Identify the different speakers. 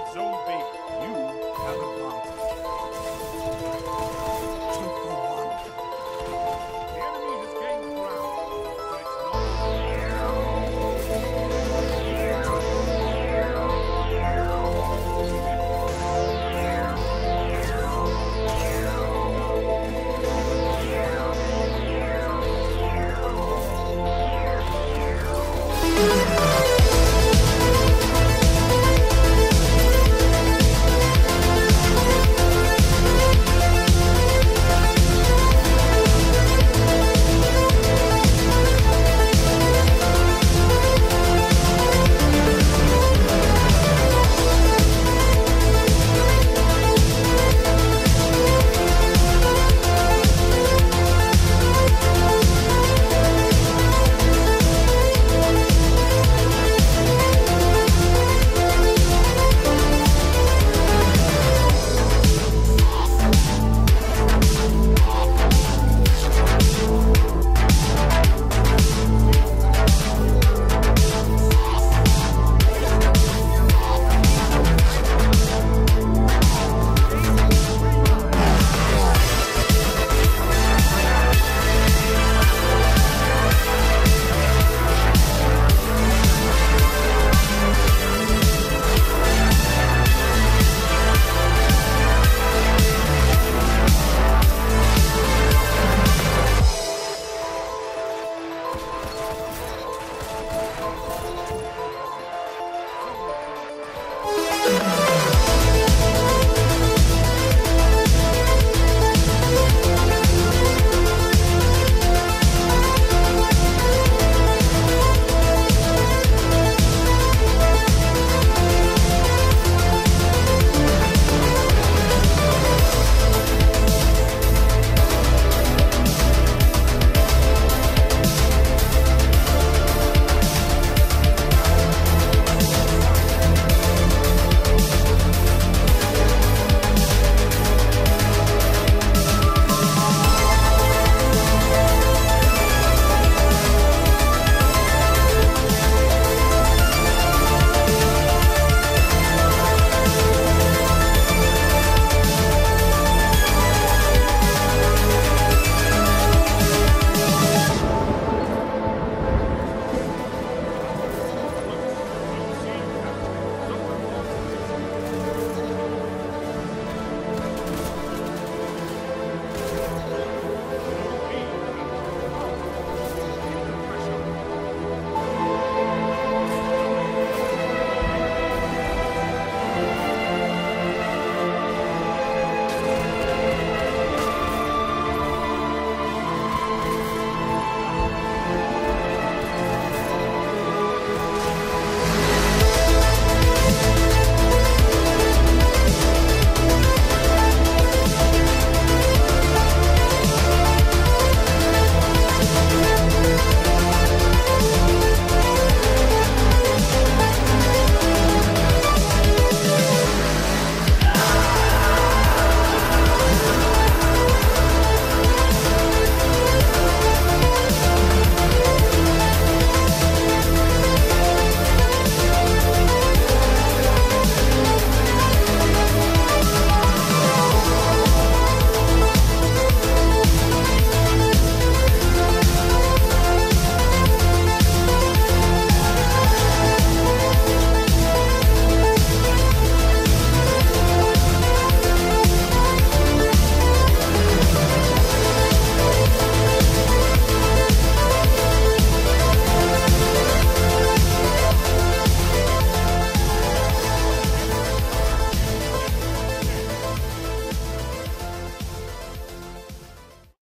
Speaker 1: at Zone B. You have advantage. Two for one. The enemy has gained ground. なるほど。